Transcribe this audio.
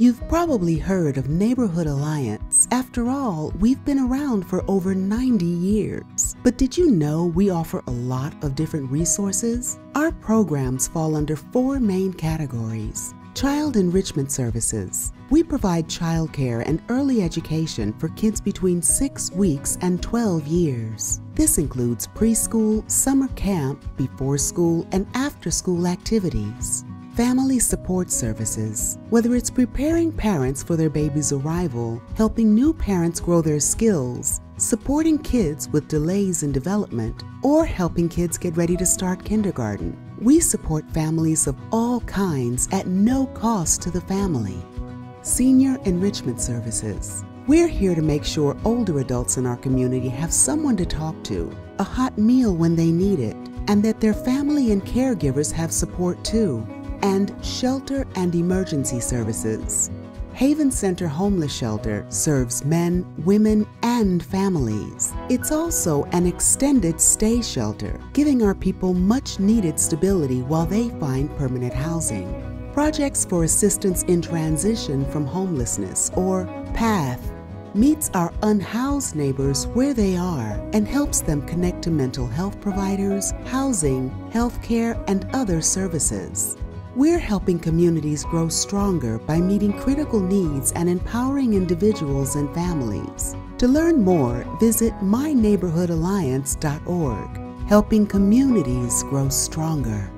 You've probably heard of Neighborhood Alliance. After all, we've been around for over 90 years. But did you know we offer a lot of different resources? Our programs fall under four main categories. Child Enrichment Services. We provide childcare and early education for kids between 6 weeks and 12 years. This includes preschool, summer camp, before school, and after school activities. Family Support Services. Whether it's preparing parents for their baby's arrival, helping new parents grow their skills, supporting kids with delays in development, or helping kids get ready to start kindergarten, we support families of all kinds at no cost to the family. Senior Enrichment Services. We're here to make sure older adults in our community have someone to talk to, a hot meal when they need it, and that their family and caregivers have support too and shelter and emergency services. Haven Center Homeless Shelter serves men, women, and families. It's also an extended stay shelter, giving our people much needed stability while they find permanent housing. Projects for Assistance in Transition from Homelessness, or PATH, meets our unhoused neighbors where they are and helps them connect to mental health providers, housing, healthcare, and other services. We're helping communities grow stronger by meeting critical needs and empowering individuals and families. To learn more, visit myneighborhoodalliance.org, helping communities grow stronger.